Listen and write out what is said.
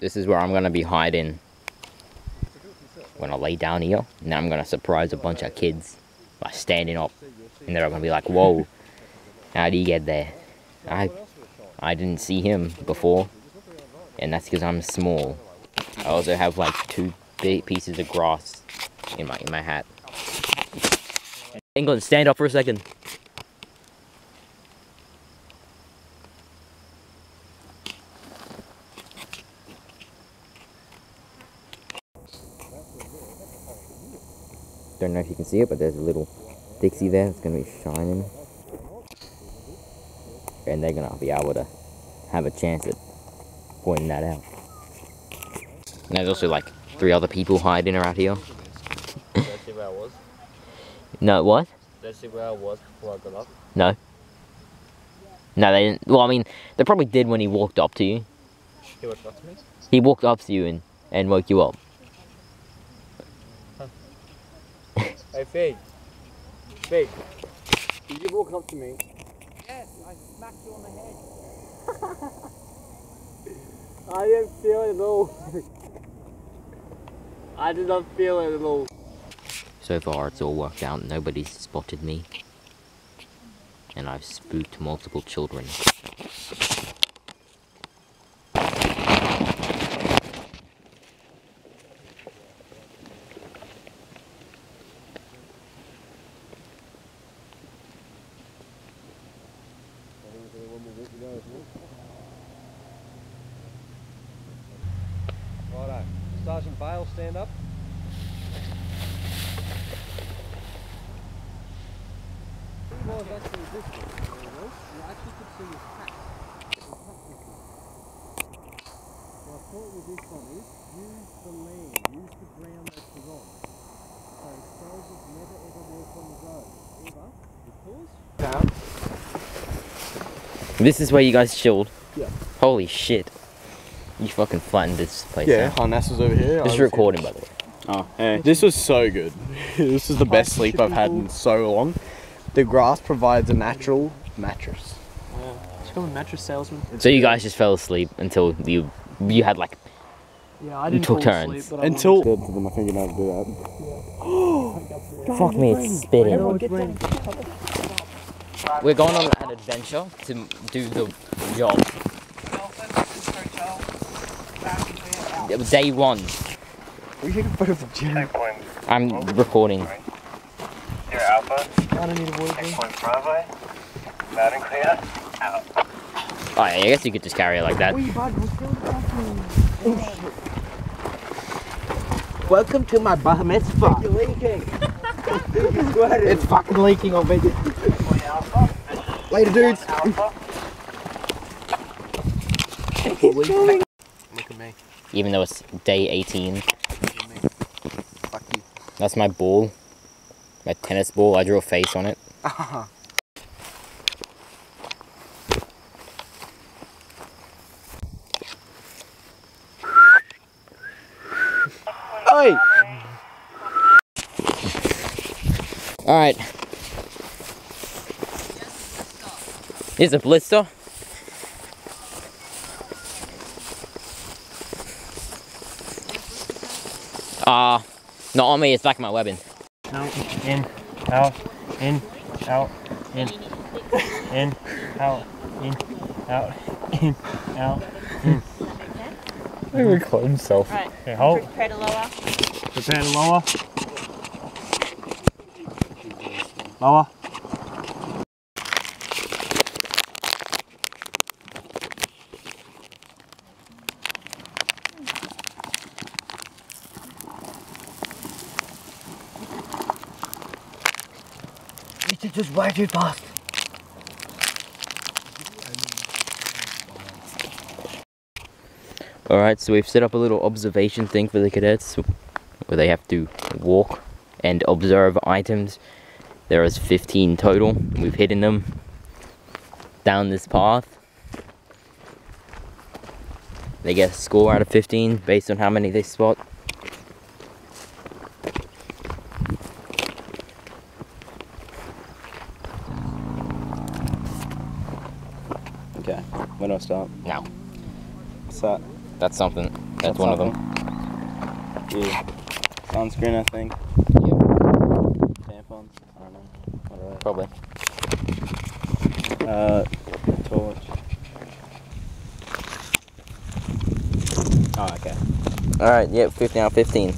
this is where I'm gonna be hiding when I lay down here. Now I'm gonna surprise a bunch of kids by standing up, and they're gonna be like, "Whoa, how do you get there?" I I didn't see him before, and that's because I'm small. I also have like two big pieces of grass in my in my hat. England, stand up for a second. Don't know if you can see it, but there's a little Dixie there that's going to be shining. And they're going to be able to have a chance at pointing that out. And there's also like three other people hiding around here. See where I was? No, what? Did I see where I was before I got up? No. No, they didn't. Well, I mean, they probably did when he walked up to you. He walked up to me? He walked up to you and, and woke you up. Hey, Fig. Fig. Did you walk up to me? Yes, I smacked you on the head. I didn't feel it at all. I did not feel it at all. So far, it's all worked out. Nobody's spotted me. And I've spooked multiple children. Righto. Sergeant Bale, stand up. He was actually this one. You actually could see his hat. I thought with this one is use the land, use the ground that you're on. So soldiers never ever walk on the road. Ever. Because This is where you guys chilled? Yeah. Holy shit. You fucking flattened this place Yeah, out. Harness was over here. I This is was recording, by the way. Oh, yeah. This was so good. this is the oh, best sleep I've had in so long. The grass provides a natural mattress. Just become a mattress salesman. So you guys just fell asleep until you you had like Yeah, I You didn't took fall turns. asleep, but I Until wanted to them, I think you know how to do that. fuck me, it's spitting. To. It's raining. We're going on an adventure to do the job. Day one. We should put up the gym. I'm recording. Your Alpha, I don't need a voice. checkpoint Bravo, loud and clear, out. Oh, yeah, I guess you could just carry it like that. Welcome to my bar mitzvah. You're leaking. It's fucking leaking on me. Checkpoint Alpha, Later, dudes. Look at me. Even though it's day 18. Fuck you. That's my ball. My tennis ball. I drew a face on it. Oi! Alright. Here's a blister. Ah, uh, not on me, it's back in my webbing. No, in, out, in, out, in, in, out, in, out, in, out. He recorded himself. Right. Okay, hold. Prepare to lower. Prepare to lower. Lower. It's just way too fast. Alright, so we've set up a little observation thing for the cadets where they have to walk and observe items. There is 15 total. We've hidden them down this path. They get a score out of 15 based on how many they spot. Okay, when do I start? Now, What's that? that's something. That's one of them. Yeah. Sunscreen, I think. Yep. Tampons. I don't know. What are Probably. Uh, torch. Oh, okay. Alright, yep, 15 out of 15.